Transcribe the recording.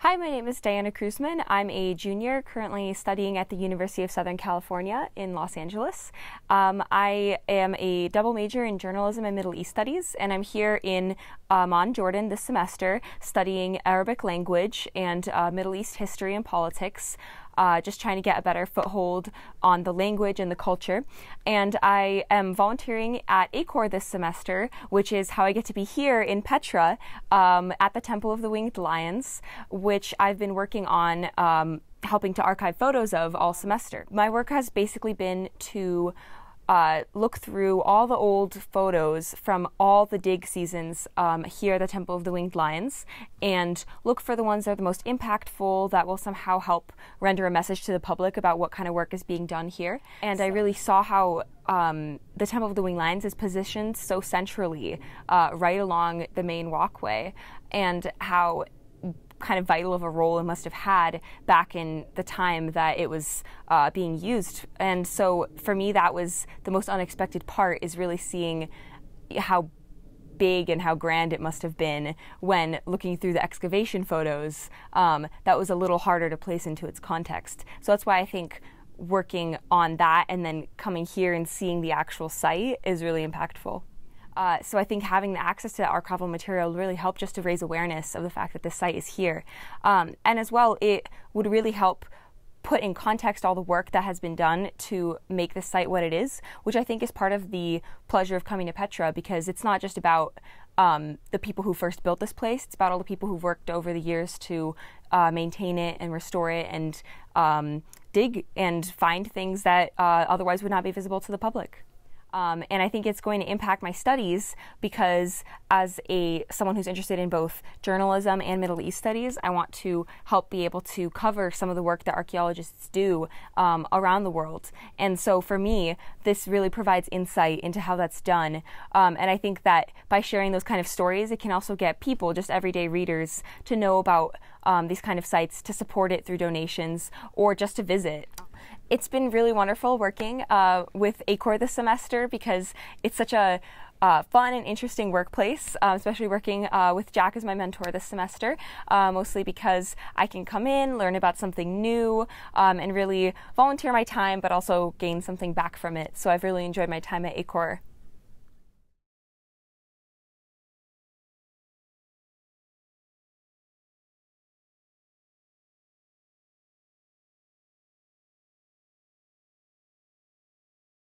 Hi, my name is Diana Kruzman. I'm a junior currently studying at the University of Southern California in Los Angeles. Um, I am a double major in journalism and Middle East studies, and I'm here in Amman, Jordan this semester studying Arabic language and uh, Middle East history and politics uh, just trying to get a better foothold on the language and the culture. And I am volunteering at ACOR this semester, which is how I get to be here in Petra um, at the Temple of the Winged Lions, which I've been working on. Um, helping to archive photos of all semester. My work has basically been to uh, look through all the old photos from all the dig seasons um, here at the Temple of the Winged Lions and look for the ones that are the most impactful that will somehow help render a message to the public about what kind of work is being done here. And I really saw how um, the Temple of the Winged Lions is positioned so centrally uh, right along the main walkway and how kind of vital of a role it must have had back in the time that it was uh, being used. And so for me, that was the most unexpected part is really seeing how big and how grand it must have been when looking through the excavation photos. Um, that was a little harder to place into its context. So that's why I think working on that and then coming here and seeing the actual site is really impactful. Uh, so I think having the access to that archival material really helped just to raise awareness of the fact that this site is here. Um, and as well, it would really help put in context all the work that has been done to make this site what it is, which I think is part of the pleasure of coming to Petra because it's not just about um, the people who first built this place, it's about all the people who've worked over the years to uh, maintain it and restore it and um, dig and find things that uh, otherwise would not be visible to the public. Um, and I think it's going to impact my studies because, as a someone who's interested in both journalism and Middle East studies, I want to help be able to cover some of the work that archaeologists do um, around the world. And so, for me, this really provides insight into how that's done. Um, and I think that by sharing those kind of stories, it can also get people, just everyday readers, to know about um, these kind of sites, to support it through donations, or just to visit. It's been really wonderful working uh, with ACOR this semester because it's such a uh, fun and interesting workplace, uh, especially working uh, with Jack as my mentor this semester, uh, mostly because I can come in, learn about something new, um, and really volunteer my time, but also gain something back from it. So I've really enjoyed my time at ACOR.